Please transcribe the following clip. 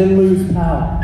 then lose power.